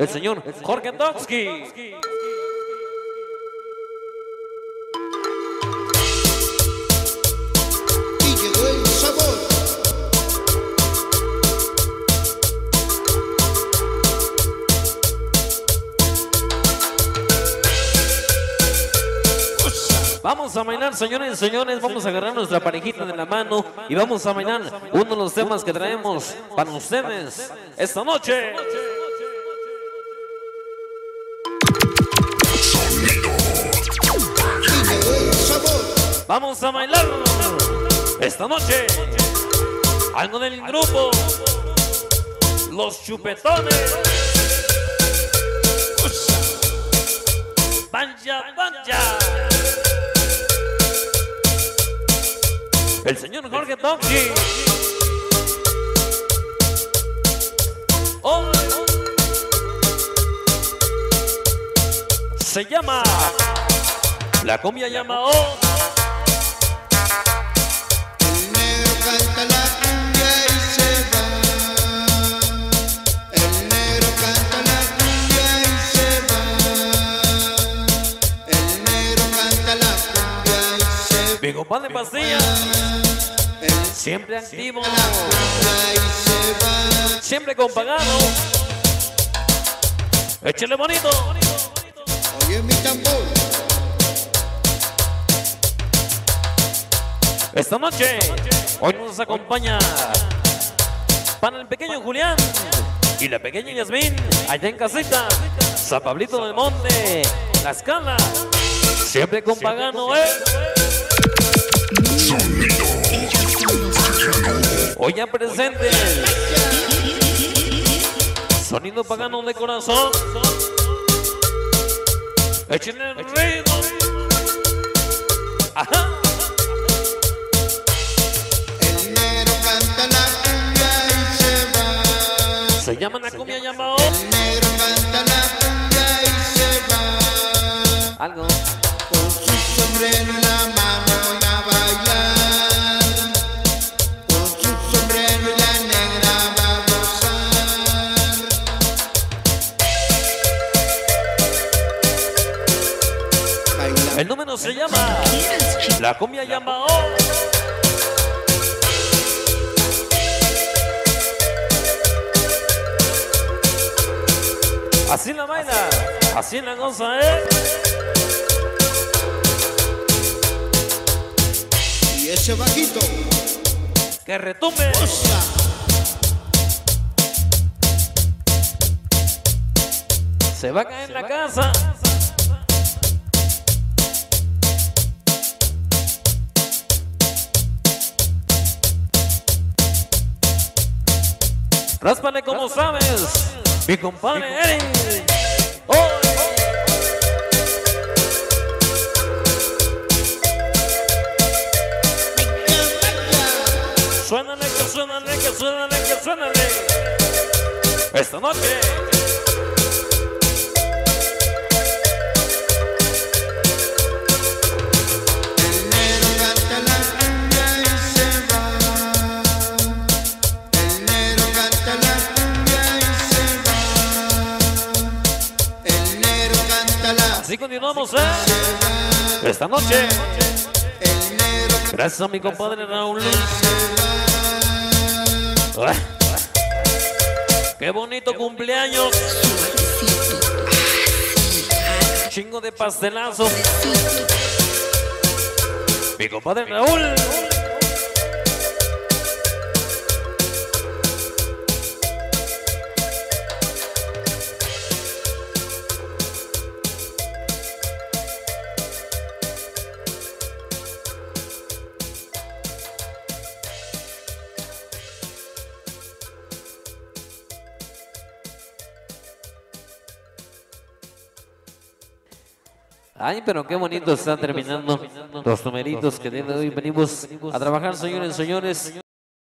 el señor Jorge Totsky. y llegó el sabor. Vamos a bailar, señores y señores. Vamos a agarrar nuestra parejita de la mano y vamos a bailar uno de los temas que traemos para ustedes esta noche. Vamos a bailar esta noche. Algo del grupo. Los chupetones. Banja, banja. El señor Jorge. Oh. Se llama La cumbia llama oh. Mi compadre Pastilla, siempre activo, siempre con pagado. Échale bonito. Oye mi tambor. Esta noche, hoy nos acompaña para el pequeño Julián y la pequeña Yasmín, allá en casita, San Pablito del Monte, La Escala, siempre con pagano, ¿eh? Hoy ya presente, sonido pagano de corazón, échenle el ritmo. Ajá. Llama la cumbia llamado El negro canta la cumbia y se va. algo. Con su sombrero en la mano voy a bailar. Con su sombrero y la negra va a gozar. Baila El número se llama La cumbia llama Así la baila, así la goza, ¿eh? y ese bajito. Que retumbe. Se va a caer la casa. Ráspale como sabes, mi compadre Eric. Suénale, que suénale, que suénale, que suénale. Esta noche. Continuamos, ¿eh? Esta noche. Gracias a mi compadre Raúl. Qué bonito cumpleaños. Chingo de pastelazo. Mi compadre Raúl. Ay, pero qué bonito está terminando los numeritos que de hoy venimos a trabajar, señores, señores.